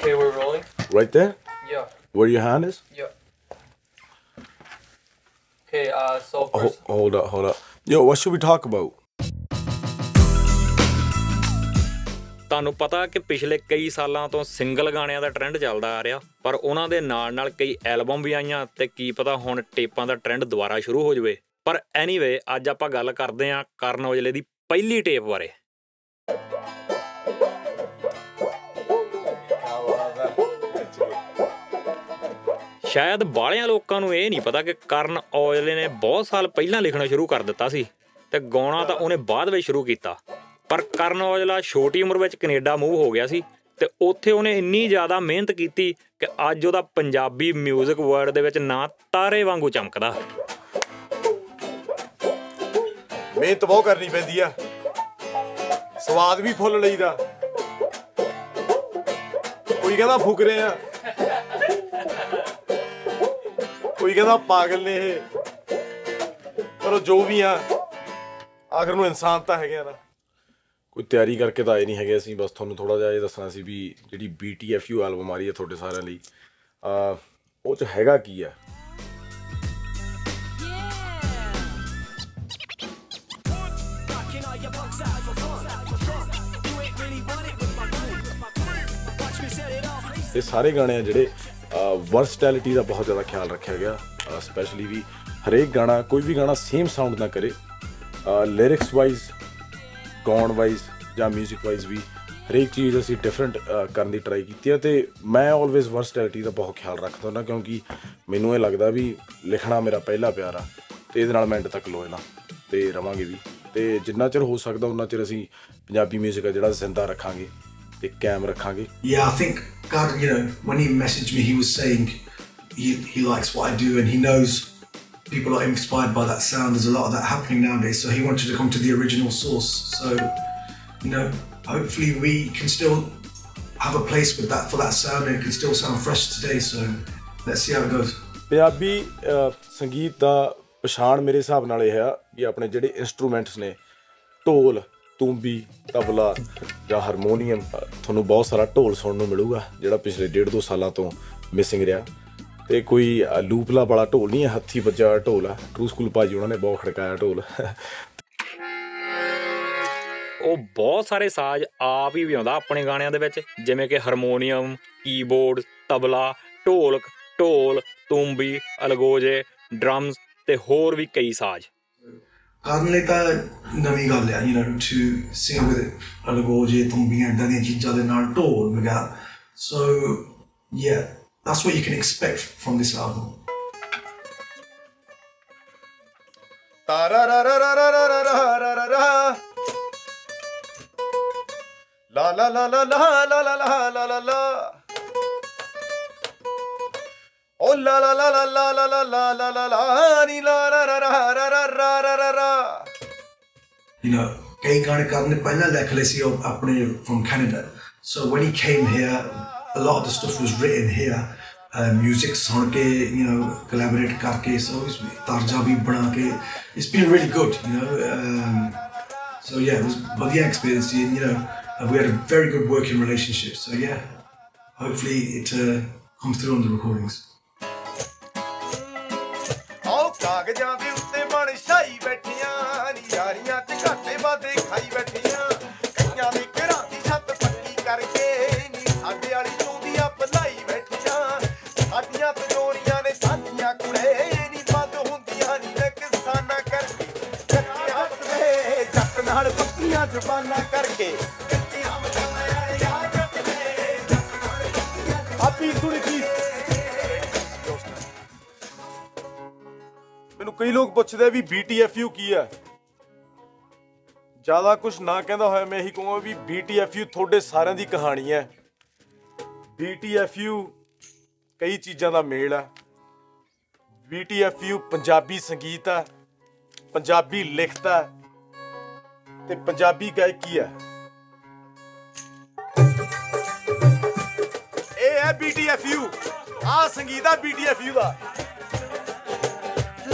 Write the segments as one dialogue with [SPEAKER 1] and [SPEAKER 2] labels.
[SPEAKER 1] Okay, we're rolling.
[SPEAKER 2] Right there?
[SPEAKER 1] Yeah.
[SPEAKER 2] Where your hand is?
[SPEAKER 1] Yeah. Okay. Uh. So
[SPEAKER 2] Oh,
[SPEAKER 1] first.
[SPEAKER 2] hold up, hold up. Yo, what should we talk about?
[SPEAKER 3] ਤੁਹਾਨੂੰ ਪਤਾ ਕਿ ਪਿਛਲੇ ਕਈ ਸਾਲਾਂ ਤੋਂ single ਗਾਣਿਆਂ ਦਾ trend ਚੱਲਦਾ ਆ ਰਿਹਾ ਪਰ ਉਹਨਾਂ ਦੇ ਨਾਲ ਨਾਲ ਕਈ ਐਲਬਮ ਵੀ ਆਈਆਂ ਤੇ ਕੀ ਪਤਾ ਹੁਣ ਟੇਪਾਂ ਦਾ ਟ੍ਰੈਂਡ ਦੁਬਾਰਾ ਸ਼ੁਰੂ ਹੋ ਜਾਵੇ ਪਰ ਐਨੀਵੇ ਅੱਜ ਆਪਾਂ ਗੱਲ ਕਰਦੇ ਆਂ ਕਰਨ ਔਜਲੇ ਦੀ ਪਹਿਲੀ ਟੇਪ ਬਾਰੇ ਸ਼ਾਇਦ ਬਾਹਲਿਆਂ ਲੋਕਾਂ ਨੂੰ ਇਹ ਨਹੀਂ ਪਤਾ ਕਿ ਕਰਨ ਔਜਲੇ ਨੇ ਬਹੁਤ ਸਾਲ ਪਹਿਲਾਂ ਲਿਖਣਾ ਸ਼ੁਰੂ ਕਰ ਦਿੱਤਾ ਸੀ ਤੇ ਗਾਉਣਾ ਤਾਂ ਉਹਨੇ ਬਾਅਦ ਵਿੱਚ ਸ਼ੁਰੂ ਕੀਤਾ। ਪਰ ਕਰਨ ਔਜਲਾ ਛੋਟੀ ਉਮਰ ਵਿੱਚ ਕੈਨੇਡਾ ਮੂਵ ਹੋ ਗਿਆ ਸੀ ਤੇ ਉੱਥੇ ਉਹਨੇ ਇੰਨੀ ਜ਼ਿਆਦਾ ਮਿਹਨਤ ਕੀਤੀ ਕਿ ਅੱਜ ਉਹਦਾ ਪੰਜਾਬੀ 뮤직 ਵਰਲਡ ਦੇ ਵਿੱਚ ਨਾਂ ਤਾਰੇ ਵਾਂਗੂ ਚਮਕਦਾ।
[SPEAKER 2] ਮਿਹਨਤ ਬਹੁਤ ਕਰਨੀ ਪੈਂਦੀ ਆ। ਸਵਾਦ ਵੀ ਫੁੱਲ ਲਈਦਾ। ਕੋਈ ਕਹਿੰਦਾ ਫੁਕਰੇ ਆ। ਕੋਈ ਕਹਿੰਦਾ ਪਾਗਲ ਨੇ ਇਹ। ਪਰ ਜੋ ਵੀ ਆ ਆਖਰ ਨੂੰ ਇਨਸਾਨ ਤਾਂ ਹੈਗੇ ਆ ਨਾ। ਕੋਈ ਤਿਆਰੀ ਕਰਕੇ ਤਾਂ ਆਏ ਨਹੀਂ ਹੈਗੇ ਅਸੀਂ ਬਸ ਤੁਹਾਨੂੰ ਥੋੜਾ ਜਿਹਾ ਇਹ ਦੱਸਣਾ ਸੀ ਵੀ ਜਿਹੜੀ BTFU ਐਲਬਮ ਆ ਰਹੀ ਹੈ ਤੁਹਾਡੇ ਸਾਰਿਆਂ ਲਈ ਆ ਉਹ ਚ ਹੈਗਾ ਕੀ ਆ? ਇਹ ਸਾਰੇ ਗਾਣੇ ਆ ਜਿਹੜੇ ਵਰਸਟੈਲਿਟੀ ਦਾ ਬਹੁਤ ਜ਼ਿਆਦਾ ਖਿਆਲ ਰੱਖਿਆ ਗਿਆ ਸਪੈਸ਼ਲੀ ਵੀ ਹਰੇਕ ਗਾਣਾ ਕੋਈ ਵੀ ਗਾਣਾ ਸੇਮ ਸਾਊਂਡ ਨਾ ਕਰੇ ਲਿਰਿਕਸ ਵਾਈਜ਼ ਗਾਉਣ ਵਾਈਜ਼ ਜਾਂ 뮤직 ਵਾਈਜ਼ ਵੀ ਹਰੇਕ ਚੀਜ਼ ਅਸੀਂ ਡਿਫਰੈਂਟ ਕਰਨ ਦੀ ਟਰਾਈ ਕੀਤੀ ਹੈ ਤੇ ਮੈਂ ਆਲਵੇਜ਼ ਵਰਸਟੈਲਿਟੀ ਦਾ ਬਹੁਤ ਖਿਆਲ ਰੱਖਦਾ ਹੁੰਦਾ ਕਿਉਂਕਿ ਮੈਨੂੰ ਇਹ ਲੱਗਦਾ ਵੀ ਲਿਖਣਾ ਮੇਰਾ ਪਹਿਲਾ ਪਿਆਰ ਆ ਤੇ ਇਹਦੇ ਨਾਲ ਮੈਂ ਐਂਡ ਤੱਕ ਲੋਇਨਾ ਤੇ ਰਵਾਂਗੇ ਵੀ ਤੇ ਜਿੰਨਾ ਚਿਰ ਹੋ ਸਕਦਾ ਉਹਨਾਂ ਚਿਰ ਅਸੀਂ ਪੰਜਾਬੀ 뮤직 ਆ ਜਿਹੜਾ ਜ਼ਿੰਦਾ ਰੱਖਾਂਗੇ ਤੇ ਕਾਇਮ ਰੱਖਾਂਗੇ
[SPEAKER 4] Yeah, I think God, you know, when he messaged me, he was saying he, he likes what I do and he knows people are inspired by that sound. There's a lot of that happening nowadays. So he wanted to come to the original source. So, you know, hopefully we can still have a place with that for that sound and it can still sound fresh today. So let's see how it goes.
[SPEAKER 2] Punjabi ਅਹ, ਸੰਗੀਤ ਦਾ ਪਛਾਣ ਮੇਰੇ ਹਿਸਾਬ ਨਾਲ ਇਹ ਆ ਕਿ ਆਪਣੇ ਜਿਹੜੇ ਇਨਸਟਰੂਮੈਂਟਸ ਨੇ ਢੋਲ ਤੂੰਬੀ, ਤਬਲਾ ਜਾਂ ਹਾਰਮੋਨੀਅਮ ਤੁਹਾਨੂੰ ਬਹੁਤ ਸਾਰਾ ਢੋਲ ਸੁਣਨ ਨੂੰ ਮਿਲੂਗਾ, ਜਿਹੜਾ ਪਿਛਲੇ ਡੇਢ ਦੋ ਸਾਲਾਂ ਤੋਂ ਮਿਸਿੰਗ ਰਿਹਾ। ਤੇ ਕੋਈ ਲੂਪਲਾ ਵਾਲਾ ਢੋਲ ਨਹੀਂ ਹੈ, ਹੱਥੀ ਵੱਜਾ ਢੋਲ ਆ ਟਰੂ ਸਕੂਲ ਭਾਜੀ ਉਹਨਾਂ ਨੇ ਬਹੁਤ ਖੜਕਾਇਆ ਢੋਲ।
[SPEAKER 3] ਉਹ ਬਹੁਤ ਸਾਰੇ ਸਾਜ਼ ਆਪ ਹੀ ਵਜਾਉਂਦਾ ਆਪਣੇ ਗਾਣਿਆਂ ਦੇ ਵਿੱਚ, ਜਿਵੇਂ ਕਿ ਹਾਰਮੋਨੀਅਮ ਕੀਬੋਰਡ ਤਬਲਾ, ਢੋਲਕ, ਢੋਲ, ਤੂੰਬੀ, ਅਲਗੋਜੇ ਡਰਮਸ ਤੇ ਹੋਰ ਵੀ ਕਈ ਸਾਜ਼।
[SPEAKER 4] ਕਰਨ ਲਈ ਤਾਂ ਨਵੀਂ ਗੱਲ ਆ you know to sing with algoze ਤੁੰਬੀਆਂ ਇਦਾਂ ਦੀਆਂ ਚੀਜ਼ਾਂ ਦੇ ਨਾਲ ਢੋਲ ਵਗੈਰਾ। ਸੋ yeah, that's what you can expect from this album.
[SPEAKER 2] ਲਾ ਲਾ ਲਾ ਲਾ ਲਾ ਲਾ ਲਾ ਲਾ ਲਾ ਲਾ ਲਾ Oh la la la la la la la la la la la ni la ra ra ra ra ra ra ra ra ra.
[SPEAKER 4] You know, Gay Garnikarne Banala Kalesio Apne from Canada. So when he came here, a lot of the stuff was written here. Music सुन के you know collaborate करके सो तारजा भी बना के it's been really good you know so yeah it was बढ़िया experience you know we had a very good working relationship so yeah hopefully it comes through on the recordings.
[SPEAKER 2] ਆਓ ਕਾਗਜ਼ਾਂ ਉੱਤੇ ਬਣ ਛਾਈ ਬੈਠੀਆਂ। ਨੀ ਯਾਰੀਆਂ ਚ ਘਾਟੇ ਵਾਦੇ ਖਾਈ ਬੈਠੀਆਂ। ਕਈ ਲੋਕ ਪੁੱਛਦੇ ਆ ਵੀ BTFU ਕੀ ਹੈ? ਜ਼ਿਆਦਾ ਕੁਝ ਨਾ ਕਹਿੰਦਾ ਹੋਇਆ, ਮੈਂ ਇਹੀ ਕਹੂੰਗਾ ਵੀ BTFU ਤੁਹਾਡੇ ਸਾਰਿਆਂ ਦੀ ਕਹਾਣੀ ਹੈ। BTFU ਕਈ ਚੀਜ਼ਾਂ ਦਾ ਮੇਲ ਹੈ। BTFU ਪੰਜਾਬੀ ਸੰਗੀਤ ਹੈ, ਪੰਜਾਬੀ ਲਿਖਤ ਹੈ ਤੇ ਪੰਜਾਬੀ ਗਾਇਕੀ ਹੈ। ਇਹ ਹੈ BTFU ਆ ਸੰਗੀਤ ਆ BTFU ਦਾ।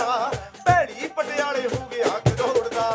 [SPEAKER 2] ਨਾ ਪਟਿਆਲੇ ਹੋ ਗਿਆ ਖੜੋੜਦਾ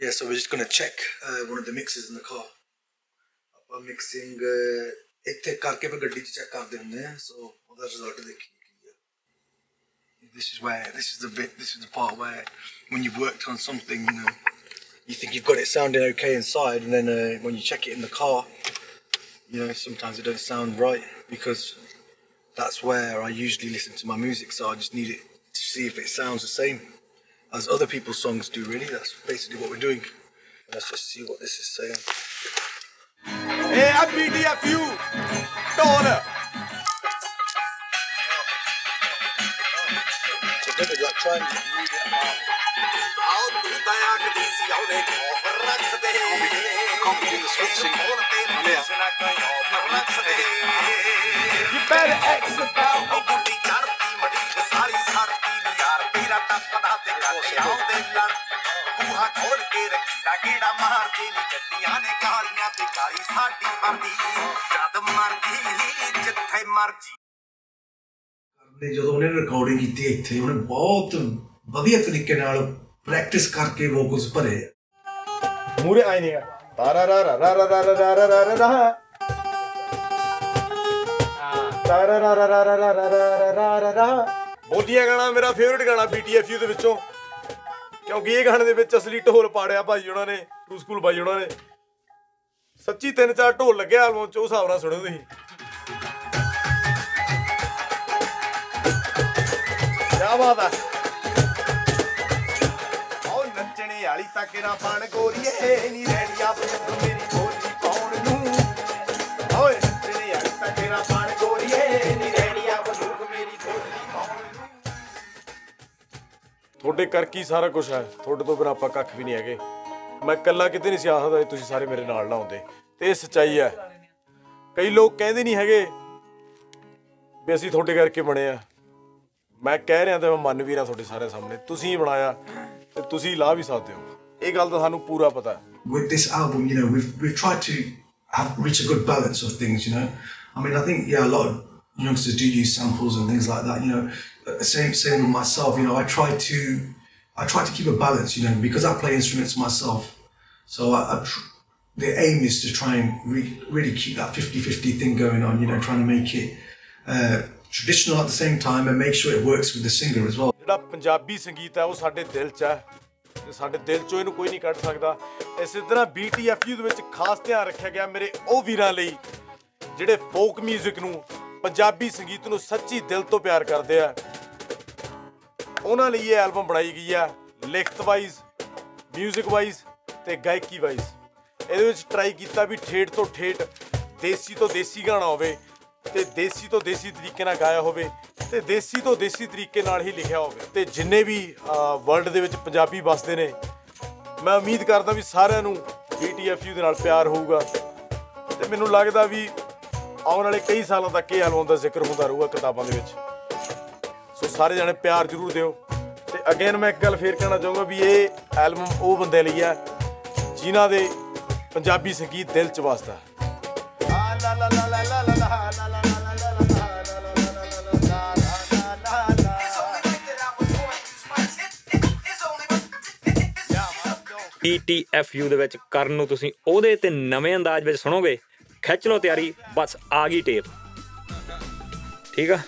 [SPEAKER 4] ਦੇਖ so we're just going to check uh, one of the mixes in the car. ਆਪਾਂ ਮਿਕਸਿੰਗ ਇੱਥੇ ਕਰਕੇ ਫਿਰ ਗੱਡੀ 'ਚ ਚੈੱਕ ਕਰਦੇ ਹੁੰਦੇ ਆ ਸੋ ਉਹਦਾ ਰਿਜ਼ਲਟ ਦੇਖੀ this is where this is the bit this is the part where when you've worked on something you know you think you've got it sounding okay inside and then uh, when you check it in the car you know sometimes it don't sound right because that's where I usually listen to my music. So I just need it to see if it sounds the same as other people's songs do really. That's basically what we're doing. Let's just see what this is saying. Hey happy DFU daughter. ਜਿਹੜੇ ਲੱਖਾਂ ਦੀ
[SPEAKER 1] ਆਓ ਤੂੰ ਦਇਆ ਕਦੀ ਸੀ ਆਉਨੇ ਖੌਫ ਰੱਖਦੇ
[SPEAKER 4] company
[SPEAKER 1] ਦੀ switching
[SPEAKER 4] ਕੋਲ
[SPEAKER 1] ਤੇ ਨਾ ਕੋਈ ਖੌਫ ਰੱਖਦੇ
[SPEAKER 2] ਯੂ ਬੈਟਰ ਐਕਸਿਟ ਆਊਟ
[SPEAKER 1] ਉਹ ਬੁੱਢੀ ਚੜਦੀ ਮੜੀ ਸਾਰੀ ਸੜਦੀ ਯਾਰ ਤੇਰਾ ਟੱਪਦਾ ਤੇ ਕਰਦੇ ਆਉਂਦੇ ਲੜ ਬੂਹਾ ਖੋਲ ਕੇ ਰੱਖੀਦਾ ਕਿਹੜਾ ਮਾਰਦੀ ਨੀ ਗੱਡੀਆਂ ਨੇ ਕਾਲੀਆਂ ਤੇ ਕਾਲੀ ਸਾਡੀ ਮਰਦੀ ਜਦ ਮਰਦੀ ਜਿੱਥੇ ਮਰਜੀ
[SPEAKER 4] ਨੇ ਜਦੋਂ ਉਹਨੇ ਰਿਕਾਰਡਿੰਗ ਕੀਤੀ ਇੱਥੇ ਉਹਨੇ ਬਹੁਤ ਵਧੀਆ ਤਰੀਕੇ ਨਾਲ ਪ੍ਰੈਕਟਿਸ ਕਰਕੇ ਵੋਕਲਸ ਭਰੇ ਆ
[SPEAKER 2] ਮੂਰੇ ਆਏ ਨਹੀਂ ਤਾਰਾ ਰਾ ਰਾ ਰਾ ਰਾ ਰਾ ਰਾ ਰਾ ਰਾ ਰਾ ਤਾਰਾ ਰਾ ਰਾ ਰਾ ਰਾ ਰਾ ਰਾ ਰਾ ਰਾ ਰਾ ਰਾ ਬੋਲੀਆਂ ਗਾਣਾ ਮੇਰਾ ਫੇਵਰਿਟ ਗਾਣਾ ਬੀਟੀਐਫਯੂ ਦੇ ਵਿੱਚੋਂ ਕਿਉਂਕਿ ਇਹ ਗਾਣੇ ਦੇ ਵਿੱਚ ਅਸਲੀ ਢੋਲ ਪਾੜਿਆ ਭਾਈ ਉਹਨਾਂ ਨੇ ਟੂ ਸਕੂਲ ਭਾਈ ਉਹਨਾਂ ਨੇ ਸੱਚੀ ਤਿੰਨ ਚਾਰ ਢੋਲ ਲੱਗਿਆ ਐਲਬਮ ਚ ਉਸ ਹਿਸਾਬ ਨਾਲ ਸੁਣਿਓ ਤੁਸੀਂ ਕੀ ਬਾਤ ਹੈ ਆਓ ਨੱਚਣੇ ਵਾਲੀ ਤੱਕ ਨਾ ਬਣ ਗੋਰੀਏ ਨੀ ਰੈਡੀਆ ਬੰਦ ਮੇਰੀ ਬੋਲੀ ਪਾਉਣ ਨੂੰ। ਓਏ ਨੱਚਣੇ ਵਾਲੀ ਤੱਕ ਨਾ ਬਣ ਗੋਰੀਏ ਨੀ ਰੈਡੀਆ ਬੰਦੂਕ ਮੇਰੀ ਬੋਲੀ ਪਾਉਣ ਨੂੰ। ਤੁਹਾਡੇ ਕਰਕੇ ਕੀ ਸਾਰਾ ਕੁਝ ਹੈ? ਤੁਹਾਡੇ ਤੋਂ ਬਿਨਾਂ ਆਪਾਂ ਕੱਖ ਵੀ ਨਹੀਂ ਹੈਗੇ। ਮੈਂ ਇਕੱਲਾ ਕਿਤੇ ਨਹੀਂ ਸੀ ਆਖਦਾ ਤੁਸੀਂ ਸਾਰੇ ਮੇਰੇ ਨਾਲ ਨਾ ਹੁੰਦੇ। ਤੇ ਇਹ ਸੱਚਾਈ ਹੈ। ਕਈ ਲੋਕ ਕਹਿੰਦੇ ਨਹੀਂ ਹੈਗੇ ਵੀ ਅਸੀਂ ਤੁਹਾਡੇ ਕਰਕੇ ਬਣੇ ਆ। ਮੈਂ ਕਹਿ ਰਿਹਾ ਤੇ ਮੈਂ ਮੰਨ ਵੀ ਰਿਹਾ ਤੁਹਾਡੇ ਸਾਰੇ ਸਾਹਮਣੇ ਤੁਸੀਂ ਹੀ ਬਣਾਇਆ ਤੇ ਤੁਸੀਂ ਲਾ ਵੀ ਸਕਦੇ ਹੋ ਇਹ ਗੱਲ ਤਾਂ ਸਾਨੂੰ ਪੂਰਾ ਪਤਾ ਹੈ
[SPEAKER 4] with this album, you know, we've we've tried to have reach a good balance of things. You know, I mean, I think yeah, a lot of youngsters do use samples and things like that. You know, Uh, same same with myself. You know, I try to I try to keep a balance. You know, because I play instruments myself, so I. I tr- the aim is to try and re- really keep that 50-50 thing going on, you know, trying to make it uh, traditional at the same time and make sure it works with the singer as well.
[SPEAKER 2] ਜਿਹੜਾ ਪੰਜਾਬੀ ਸੰਗੀਤ ਹੈ ਉਹ ਸਾਡੇ ਦਿਲ 'ਚ ਹੈ ਤੇ ਸਾਡੇ ਦਿਲ 'ਚੋਂ ਇਹਨੂੰ ਕੋਈ ਨਹੀਂ ਕੱਢ ਸਕਦਾ ਇਸੇ ਤਰ੍ਹਾਂ BTFU ਦੇ ਵਿੱਚ ਖਾਸ ਧਿਆਨ ਰੱਖਿਆ ਗਿਆ ਮੇਰੇ ਉਹ ਵੀਰਾਂ ਲਈ ਜਿਹੜੇ ਫੋਕ 뮤직 ਨੂੰ ਪੰਜਾਬੀ ਸੰਗੀਤ ਨੂੰ ਸੱਚੀ ਦਿਲ ਤੋਂ ਪਿਆਰ ਕਰਦੇ ਆ ਉਹਨਾਂ ਲਈ ਇਹ ਐਲਬਮ ਬਣਾਈ ਗਈ ਆ ਲਿਖਤ ਵਾਈਜ਼ 뮤직 ਵਾਈਜ਼ ਤੇ ਗਾਇਕੀ ਵਾਈਜ਼ ਇਹਦੇ ਵਿੱਚ ਟਰਾਈ ਕੀਤਾ ਵੀ ਠੇਠ ਤੋਂ ਠੇਠ ਦੇਸੀ ਤੋਂ ਦੇਸੀ ਗਾਣਾ ਹੋਵੇ ਤੇ ਦੇਸੀ ਤੋਂ ਦੇਸੀ ਤਰੀਕੇ ਨਾਲ ਗਾਇਆ ਹੋਵੇ ਤੇ ਦੇਸੀ ਤੋਂ ਦੇਸੀ ਤਰੀਕੇ ਨਾਲ ਹੀ ਲਿਖਿਆ ਹੋਵੇ। ਤੇ ਜਿੰਨੇ ਵੀ ਵਰਲਡ ਦੇ ਵਿੱਚ ਪੰਜਾਬੀ ਵੱਸਦੇ ਨੇ, ਮੈਂ ਉਮੀਦ ਕਰਦਾ ਵੀ ਸਾਰਿਆਂ ਨੂੰ BTFU ਦੇ ਨਾਲ ਪਿਆਰ ਹੋਊਗਾ। ਤੇ ਮੈਨੂੰ ਲੱਗਦਾ ਵੀ ਆਉਣ ਵਾਲੇ ਕਈ ਸਾਲਾਂ ਤੱਕ ਇਹ ਐਲਬਮ ਦਾ ਜ਼ਿਕਰ ਹੁੰਦਾ ਰਹੂਗਾ ਕਿਤਾਬਾਂ ਦੇ ਵਿੱਚ। ਸੋ ਸਾਰੇ ਜਣੇ ਪਿਆਰ ਜ਼ਰੂਰ ਦਿਓ। ਤੇ ਅਗੇਨ ਮੈਂ ਇੱਕ ਗੱਲ ਫੇਰ ਕਹਿਣਾ ਚਾਹੂੰਗਾ ਵੀ ਇਹ ਐਲਬਮ ਉਹ ਬੰਦੇ ਲਈ ਹੈ ਜਿਨ੍ਹਾਂ ਦੇ ਪੰਜਾਬੀ ਸੰਗੀਤ ਦਿਲ 'ਚ ਵਸਦਾ। ਹੈ
[SPEAKER 1] It's
[SPEAKER 3] PTFU ਦੇ ਵਿੱਚ ਕਰਨ ਨੂੰ ਤੁਸੀਂ ਉਹਦੇ ਤੇ ਨਵੇਂ ਅੰਦਾਜ਼ ਵਿੱਚ ਸੁਣੋਗੇ। ਖਿੱਚ ਲਓ ਤਿਆਰੀ, ਬਸ ਆ ਗਈ ਟੇਪ ਠੀਕ ਆ?